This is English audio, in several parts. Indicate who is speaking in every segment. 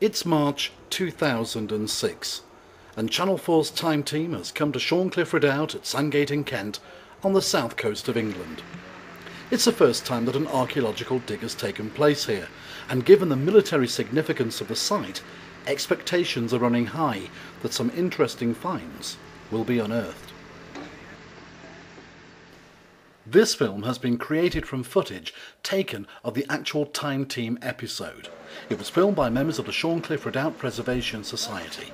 Speaker 1: It's March 2006, and Channel 4's time team has come to Shorncliffe Redoubt at Sandgate in Kent on the south coast of England. It's the first time that an archaeological dig has taken place here, and given the military significance of the site, expectations are running high that some interesting finds will be unearthed. This film has been created from footage taken of the actual Time Team episode. It was filmed by members of the Shorncliffe Redoubt Preservation Society.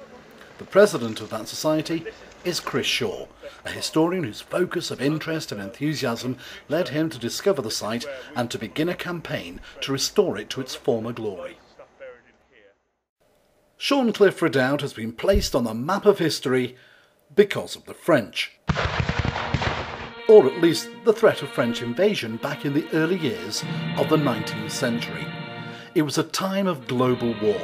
Speaker 1: The president of that society is Chris Shaw, a historian whose focus of interest and enthusiasm led him to discover the site and to begin a campaign to restore it to its former glory. Shorncliffe Redoubt has been placed on the map of history because of the French or at least the threat of French invasion back in the early years of the 19th century. It was a time of global war,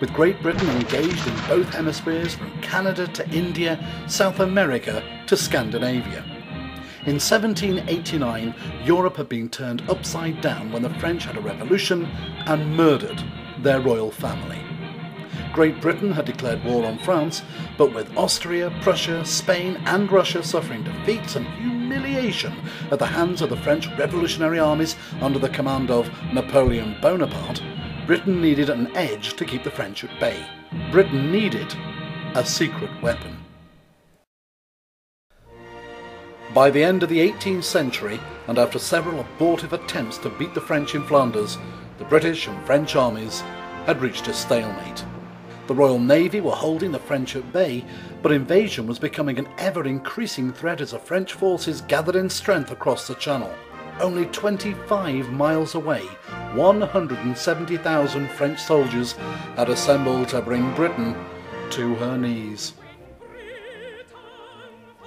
Speaker 1: with Great Britain engaged in both hemispheres from Canada to India, South America to Scandinavia. In 1789, Europe had been turned upside down when the French had a revolution and murdered their royal family. Great Britain had declared war on France, but with Austria, Prussia, Spain, and Russia suffering defeats and humiliation at the hands of the French revolutionary armies under the command of Napoleon Bonaparte, Britain needed an edge to keep the French at bay. Britain needed a secret weapon. By the end of the 18th century, and after several abortive attempts to beat the French in Flanders, the British and French armies had reached a stalemate. The Royal Navy were holding the French at bay, but invasion was becoming an ever increasing threat as the French forces gathered in strength across the Channel. Only 25 miles away, 170,000 French soldiers had assembled to bring Britain to her knees.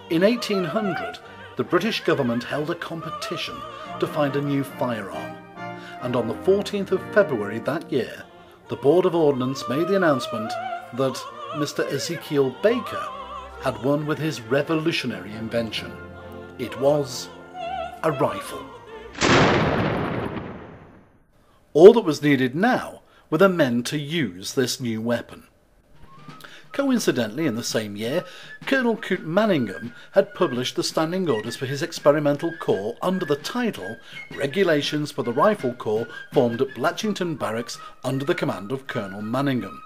Speaker 1: In 1800, the British government held a competition to find a new firearm, and on the 14th of February that year, the Board of Ordnance made the announcement that Mr. Ezekiel Baker had won with his revolutionary invention. It was a rifle. All that was needed now were the men to use this new weapon. Coincidentally, in the same year, Colonel Coote Manningham had published the standing orders for his experimental corps under the title Regulations for the Rifle Corps formed at Blatchington Barracks under the command of Colonel Manningham.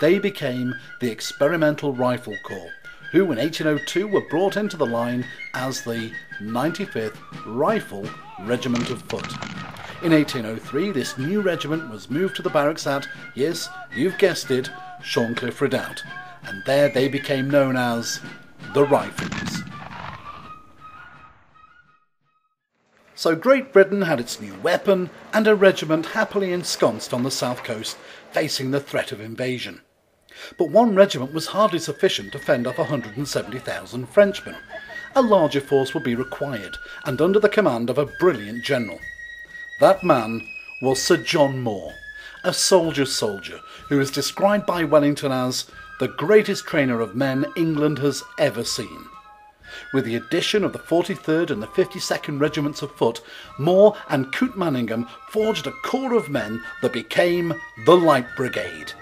Speaker 1: They became the Experimental Rifle Corps, who in 1802 were brought into the line as the 95th Rifle Regiment of Foot. In 1803, this new regiment was moved to the barracks at, yes, you've guessed it, Shorncliffe Redoubt, and there they became known as the Rifles. So Great Britain had its new weapon and a regiment happily ensconced on the south coast, facing the threat of invasion. But one regiment was hardly sufficient to fend off 170,000 Frenchmen. A larger force would be required, and under the command of a brilliant general. That man was Sir John Moore, a soldier soldier who is described by Wellington as the greatest trainer of men England has ever seen. With the addition of the 43rd and the 52nd Regiments of Foot, Moore and Coote Manningham forged a corps of men that became the Light Brigade.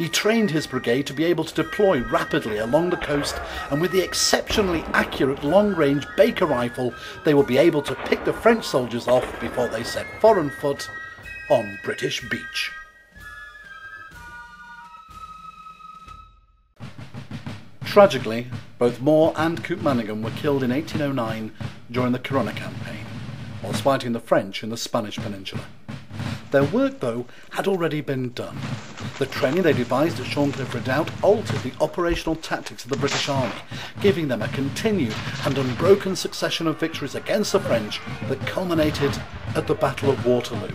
Speaker 1: He trained his brigade to be able to deploy rapidly along the coast, and with the exceptionally accurate long range Baker rifle, they would be able to pick the French soldiers off before they set foreign foot on British beach. Tragically, both Moore and Coote Manningham were killed in 1809 during the Corunna campaign, whilst fighting the French in the Spanish Peninsula. Their work, though, had already been done. The training they devised at Shorncliffe Redoubt altered the operational tactics of the British Army, giving them a continued and unbroken succession of victories against the French that culminated at the Battle of Waterloo.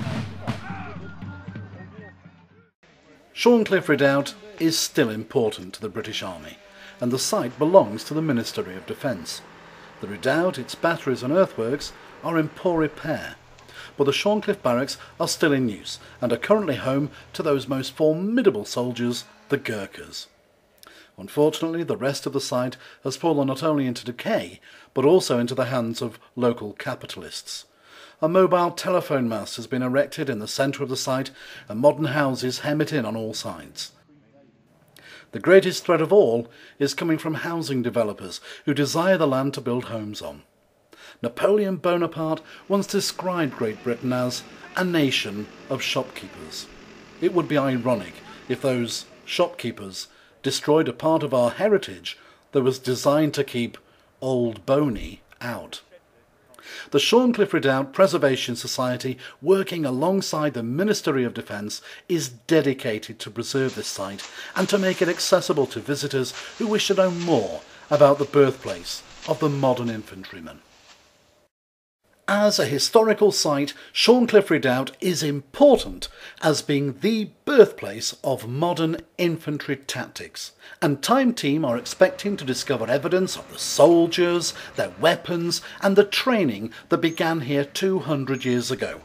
Speaker 1: Shorncliffe Redoubt is still important to the British Army, and the site belongs to the Ministry of Defence. The redoubt, its batteries and earthworks are in poor repair, but the Shorncliffe barracks are still in use and are currently home to those most formidable soldiers, the Gurkhas. Unfortunately, the rest of the site has fallen not only into decay, but also into the hands of local capitalists. A mobile telephone mast has been erected in the centre of the site, and modern houses hem it in on all sides. The greatest threat of all is coming from housing developers who desire the land to build homes on. Napoleon Bonaparte once described Great Britain as a nation of shopkeepers. It would be ironic if those shopkeepers destroyed a part of our heritage that was designed to keep Old Boney out. The Shorncliffe Redoubt Preservation Society, working alongside the Ministry of Defence, is dedicated to preserve this site and to make it accessible to visitors who wish to know more about the birthplace of the modern infantryman. As a historical site, Shorncliffe Redoubt is important as being the birthplace of modern infantry tactics, and Time Team are expecting to discover evidence of the soldiers, their weapons, and the training that began here 200 years ago.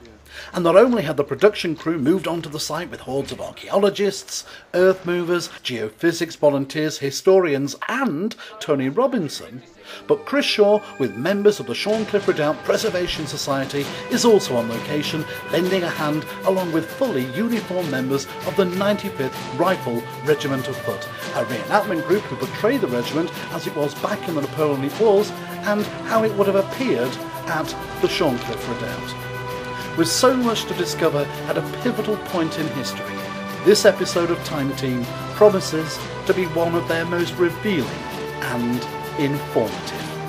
Speaker 1: And not only had the production crew moved onto the site with hordes of archaeologists, earth movers, geophysics volunteers, historians, and Tony Robinson, but Chris Shaw, with members of the Shorncliffe Redoubt Preservation Society, is also on location, lending a hand along with fully uniformed members of the 95th Rifle Regiment of Foot, a reenactment group who portray the regiment as it was back in the Napoleonic Wars and how it would have appeared at the Shorncliffe Redoubt. With so much to discover at a pivotal point in history, this episode of Time Team promises to be one of their most revealing and informative.